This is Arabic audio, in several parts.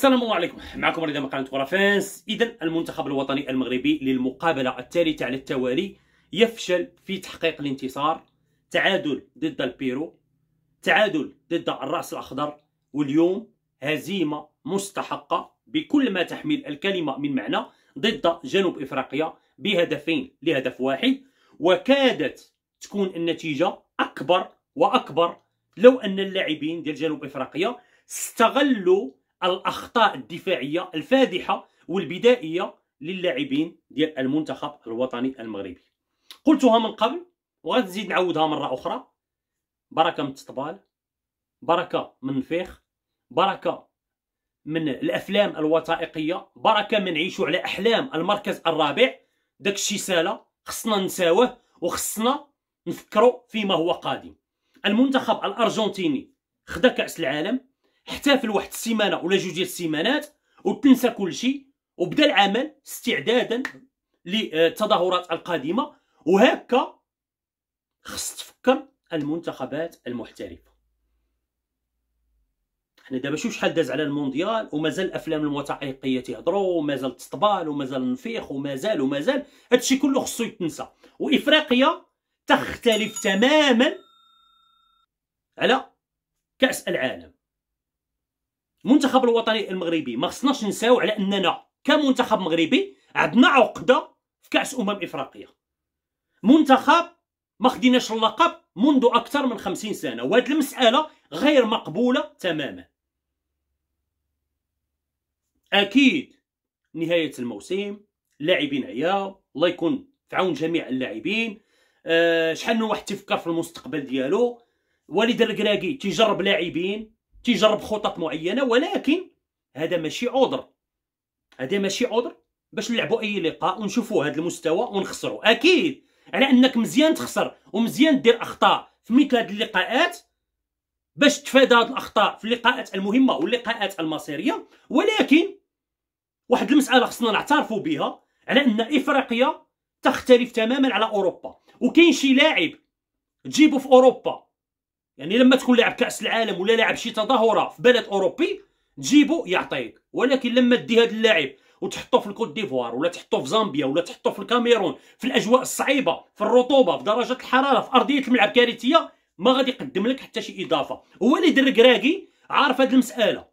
السلام عليكم. معكم رضا مقالة كرة فانس. اذا المنتخب الوطني المغربي للمقابلة الثالثه على التوالي يفشل في تحقيق الانتصار. تعادل ضد البيرو. تعادل ضد الرأس الأخضر. واليوم هزيمة مستحقة بكل ما تحمل الكلمة من معنى ضد جنوب إفريقيا بهدفين لهدف واحد. وكادت تكون النتيجة أكبر وأكبر لو أن اللاعبين ديال جنوب إفريقيا استغلوا الأخطاء الدفاعية الفادحة والبدائية للاعبين ديال المنتخب الوطني المغربي. قلتها من قبل وغنزيد نعاودها مرة أخرى. بركة من التطبال بركة من الفيخ بركة من الأفلام الوثائقية بركة من نعيشوا على أحلام المركز الرابع. داك الشيء سالا خصنا نساوه وخصنا نفكروا فيما هو قادم. المنتخب الأرجنتيني خدا كأس العالم. احتفل واحد السيمانة ولا جوج ديال السيمانات وتنسى كل شيء وبدا العمل استعدادا للتظاهرات القادمة وهكا خص تفكر المنتخبات المحترفة. حنا دابا شوف شحال داز على المونديال ومازال الأفلام الوثائقيه تيهضروا ومازال التطبال ومازال النفيخ ومازال ومازال. هادشي كله خصو يتنسى. وإفريقيا تختلف تماما على كأس العالم. المنتخب الوطني المغربي. ما خصناش نساو على أننا كمنتخب مغربي عندنا عقدة في كأس أمم افريقيا منتخب ما خديناش اللقب منذ أكثر من خمسين سنة وهذه المسألة غير مقبولة تماما. أكيد نهاية الموسم لاعبين عياو الله يكون في عون جميع اللاعبين. أه شحال من واحد تفكر في المستقبل ديالو؟ وليد الكراكي تيجرب لاعبين. تيجرب خطط معينة ولكن هذا ماشي عذر. هذا ماشي عذر باش نلعبوا أي لقاء ونشوفوا هذا المستوى ونخسروا. أكيد! على أنك مزيان تخسر ومزيان دير أخطاء في مثل هذه اللقاءات باش تفادى هذه الأخطاء في اللقاءات المهمة واللقاءات المصيرية ولكن واحد المسألة خصنا نعترفوا بها على أن إفريقيا تختلف تماما على أوروبا. وكاين شي لاعب تجيبه في أوروبا يعني لما تكون لاعب كأس العالم ولا لاعب شي تظاهرة في بلد أوروبي تجيبو يعطيك. ولكن لما تدي هذا اللاعب وتحطو في الكوت ديفوار ولا تحطو في زامبيا ولا تحطو في الكاميرون في الأجواء الصعيبة في الرطوبة في درجه الحرارة في أرضية الملعب كارثيه ما غادي يقدم لك حتى شي إضافة. هو وليد الركراكي عارف هذه المسألة.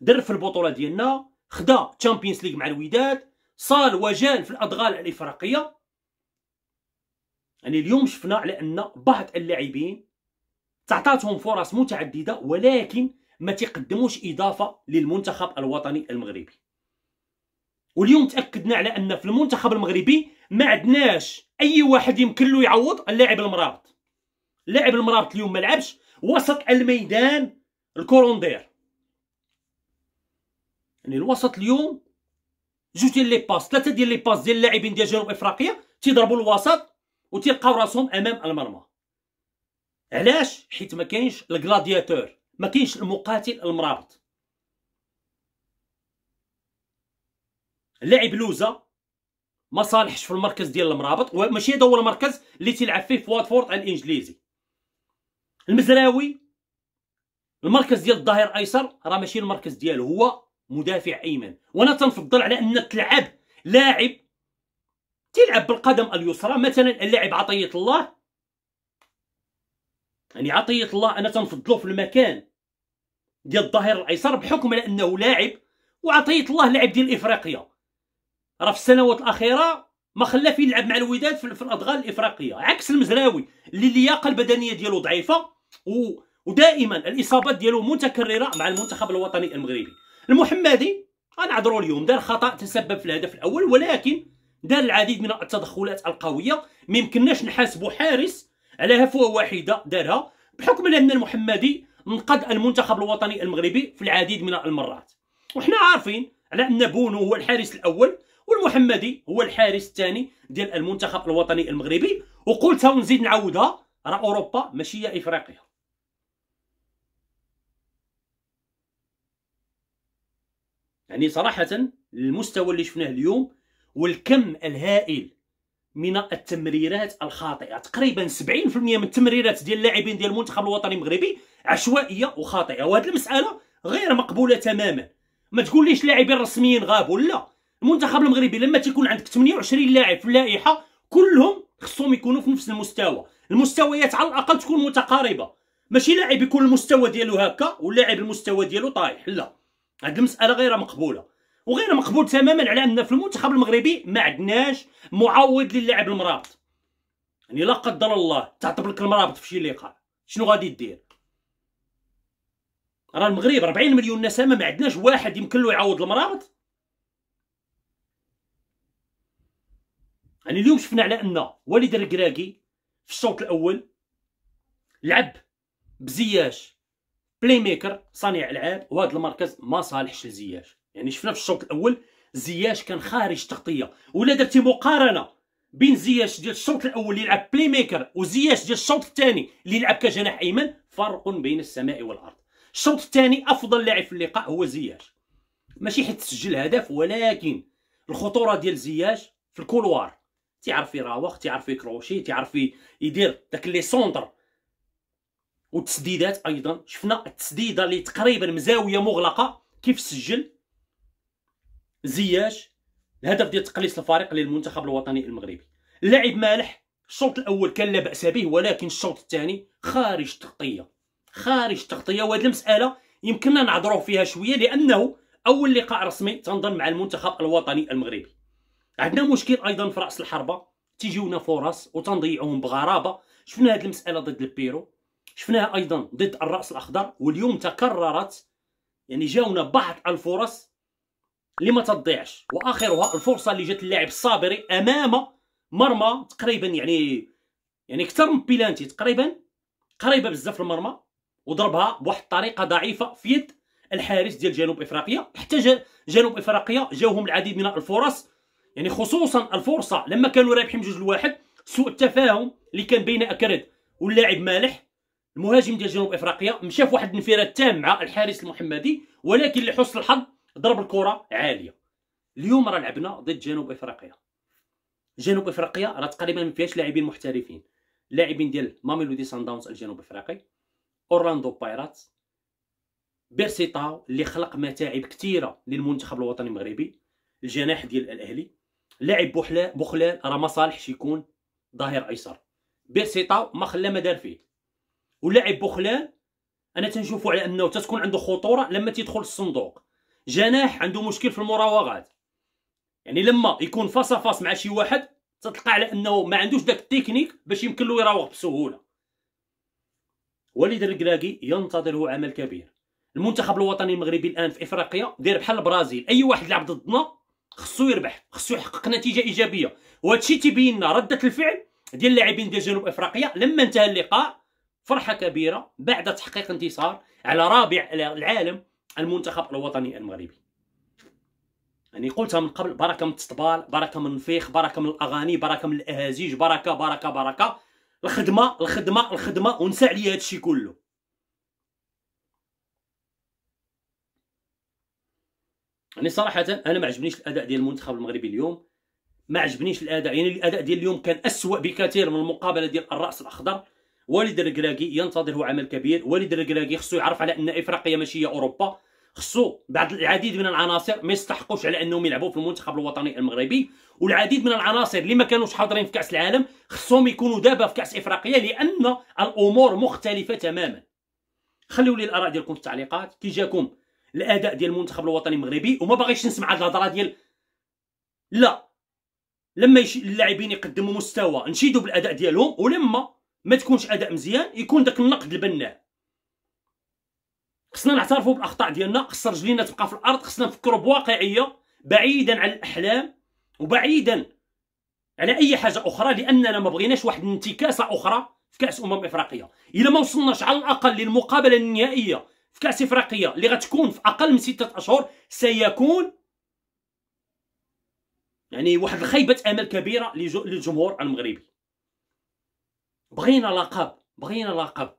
درب في البطولة ديالنا خدا Champions League مع الوداد صال وجال في الأدغال الإفريقية. يعني اليوم شفنا على أن بعض اللاعبين تعطاتهم فرص متعددة ولكن ما تقدموش إضافة للمنتخب الوطني المغربي. واليوم تأكدنا على أن في المنتخب المغربي ما عندناش أي واحد يمكن له يعوض اللاعب المرابط. اللاعب المرابط اليوم ما لعبش وسط الميدان الكوروندير يعني الوسط اليوم جوج ديال les passes ثلاثة ديال les passes ديال اللاعبين ديال جنوب إفريقيا تيضربوا الوسط وتلقاو راسهم أمام المرمى. علاش؟ حيت ما كاينش ال gladiateur ما كاينش المقاتل المرابط. اللاعب لوزا ما صالحش في المركز ديال المرابط وماشي هذا هو المركز اللي تيلعب فيه في واتفورد الإنجليزي. المزراوي المركز ديال الظهير الأيسر راه ماشي المركز ديالو هو مدافع أيمن. وأنا تنفضل على أن تلعب لاعب تلعب بالقدم اليسرى مثلا اللاعب عطية الله يعني عطيه الله أنا تنفضلو في المكان ديال الظهير الأيسر بحكم على أنه لاعب وعطيه الله لاعب ديال افريقيا راه في السنوات الأخيرة ما خلاه فين يلعب مع الوداد في الأدغال الإفريقية عكس المزراوي اللي اللياقه البدنية ديالو ضعيفة و... ودائما الإصابات ديالو متكررة مع المنتخب الوطني المغربي. المحمدي غنعذروا اليوم دار خطأ تسبب في الهدف الأول ولكن دار العديد من التدخلات القوية. ما يمكنناش نحاسبوا حارس على هفوه واحدة دارها بحكم أن المحمدي نقد المنتخب الوطني المغربي في العديد من المرات. وحنا عارفين على أن بونو هو الحارس الأول والمحمدي هو الحارس الثاني ديال المنتخب الوطني المغربي. وقلتها ونزيد نعاودها راه أوروبا ماشي هي إفريقيا. يعني صراحة المستوى اللي شفناه اليوم والكم الهائل من التمريرات الخاطئة. تقريبا 70% من التمريرات ديال اللاعبين ديال المنتخب الوطني المغربي عشوائية وخاطئة. وهذه المسألة غير مقبولة تماما. ما تقوليش لاعبين رسميين غابوا لا المنتخب المغربي لما تيكون عندك 28 لاعب في اللائحة كلهم خصهم يكونوا في نفس المستوى. المستويات على الأقل تكون متقاربة. ماشي لاعب يكون المستوى ديالو هكا واللاعب المستوى ديالو طايح لا. هاد المسألة غير مقبولة. وغير مقبول تماما على أن في المنتخب المغربي ما عندناش معوض للاعب المرابط. يعني لا قدر الله تعطب لك المرابط في شي لقاء. شنو غادي دير؟ راه المغرب 40 مليون نسمة ما عندناش واحد يمكن له يعوض المرابط. يعني اليوم شفنا على أن وليد الركراكي في الشوط الأول لعب بزياش. playmaker صانع ألعاب وهذا المركز ما صالحش لزياش. يعني شفنا في الشوط الأول زياش كان خارج تغطية ولا درتي مقارنة بين زياش ديال الشوط الأول اللي يلعب playmaker وزياش ديال الشوط الثاني اللي يلعب كجناح أيمن فرق بين السماء والأرض. الشوط الثاني أفضل لاعب في اللقاء هو زياش. ماشي حيت تسجل هدف ولكن الخطورة ديال زياش في ال couloir. تيعرف يراوغ تيعرف يكروشي تيعرف يدير داك les centres. والتسديدات أيضا. شفنا التسديدة اللي تقريبا مزاوية مغلقة كيف سجل؟ زياش الهدف ديال تقليص الفريق للمنتخب الوطني المغربي. اللاعب مالح الشوط الأول كان لا بأس به ولكن الشوط الثاني خارج التغطيه خارج التغطيه وهذه المسألة يمكننا نعذروه فيها شوية لأنه أول لقاء رسمي تنظن مع المنتخب الوطني المغربي. عندنا مشكل أيضا في رأس الحربة. تيجيونا فرص وتنضيعوهم بغرابة. شفنا هذه المسألة ضد البيرو. شفناها أيضا ضد الرأس الأخضر واليوم تكررت. يعني جاونا بعض الفرص اللي ما تضيعش. وآخرها الفرصة اللي جات اللاعب الصابري أمام مرمى تقريبا يعني يعني أكثر من بيلانتي تقريبا. قريبة بزاف المرمى. وضربها بواحد الطريقة ضعيفة في يد الحارس ديال جنوب إفريقيا. حتى جنوب إفريقيا جاوهم العديد من الفرص. يعني خصوصا الفرصة لما كانوا رابحين بجوج لواحد سوء التفاهم اللي كان بين أكرد واللاعب مالح. المهاجم ديال جنوب إفريقيا مشى في واحد الانفراد تام مع الحارس المحمدي ولكن لحسن الحظ ضرب الكرة عالية. اليوم راه لعبنا ضد جنوب إفريقيا. جنوب إفريقيا راه تقريبا ما فيهاش لاعبين محترفين. لاعبين ديال ماميلودي سان داونز الجنوب إفريقي أورلاندو بايرات بيرسيتاو اللي خلق متاعب كثيرة للمنتخب الوطني المغربي الجناح ديال الأهلي. لاعب بوخلال بوخلال راه ما صالحش يكون ظاهر أيسر. بيرسيتاو ما خلى ما دار فيه. ولاعب بوخلال أنا تنشوفو على أنه تتكون عنده خطورة لما تيدخل الصندوق. جناح عنده مشكل في المراوغات. يعني لما يكون face à face مع شي واحد تتلقى على أنه ما عندوش داك التكنيك باش يمكن له يراوغ بسهولة. وليد الركراكي ينتظره عمل كبير. المنتخب الوطني المغربي الآن في إفريقيا داير بحال البرازيل أي واحد لعب ضدنا خصو يربح خصو يحقق نتيجة إيجابية. وهذا الشيء تيبين لنا ردة الفعل ديال اللاعبين ديال جنوب إفريقيا. لما انتهى اللقاء فرحة كبيرة بعد تحقيق انتصار على رابع العالم المنتخب الوطني المغربي. يعني قلتها من قبل بركة من التطبال بركة من الفيخ بركة من الأغاني بركة من الأهازيج بركة بركة بركة. الخدمة الخدمة الخدمة. ونسى عليا هادشي كله. يعني صراحة أنا ما عجبنيش الأداء ديال المنتخب المغربي اليوم. ما عجبنيش الأداء. يعني الأداء ديال اليوم كان أسوأ بكثير من المقابلة ديال الرأس الأخضر. والد الركراكي ينتظره عمل كبير. والد الركراكي خصو يعرف على أن إفريقيا ماشي هي أوروبا. خصو بعض العديد من العناصر ما يستحقوش على أنهم يلعبوا في المنتخب الوطني المغربي والعديد من العناصر اللي ما كانوش حاضرين في كأس العالم خصهم يكونوا دابا في كأس إفريقيا لأن الأمور مختلفة تماما. خليوا لي الآراء ديالكم في التعليقات. كي جاكم الأداء ديال المنتخب الوطني المغربي وما باغيش نسمع هاد الهضرة ديال لا. لما يش... اللاعبين يقدموا مستوى نشيدوا بالأداء ديالهم ولما ما تكونش أداء مزيان يكون داك النقد البناء. خصنا نعترفوا بالاخطاء ديالنا خص رجلينا تبقى في الأرض خصنا نفكروا بواقعية بعيدا عن الأحلام وبعيدا على أي حاجة أخرى لأننا ما بغيناش واحد الانتكاسة أخرى في كأس أمم افريقيا إلا ما وصلناش على الأقل للمقابلة النهائية في كأس افريقيا اللي غتكون في أقل من ستة أشهر سيكون يعني واحد الخيبة امل كبيرة للجمهور المغربي. بغينا لقب بغينا لقب.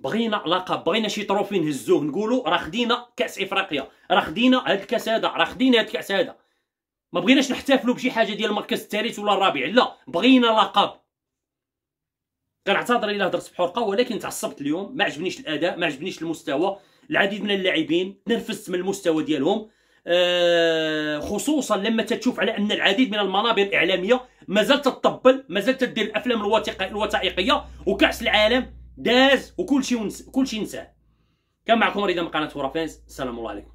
بغينا لقب بغينا شي تروفي نهزوه نقولوا راه خدينا كأس إفريقيا راه خدينا هاد الكأس هذا راه خدينا هاد الكأس هذا. ما بغيناش نحتفلوا بشي حاجة ديال المركز الثالث ولا الرابع لا بغينا لقب. كنعتذر الا هضرت بحرقة ولكن تعصبت اليوم ما عجبنيش الأداء ما عجبنيش المستوى. العديد من اللاعبين تنرفزت من المستوى ديالهم آه، خصوصا لما تتشوف على أن العديد من المنابر الاعلاميه مازال تطبل مازال تدير الأفلام الوثائقية وكأس العالم داز وكل شيء ونس... كل شيء نساه كان معكم رضا من قناة فرافينس السلام عليكم.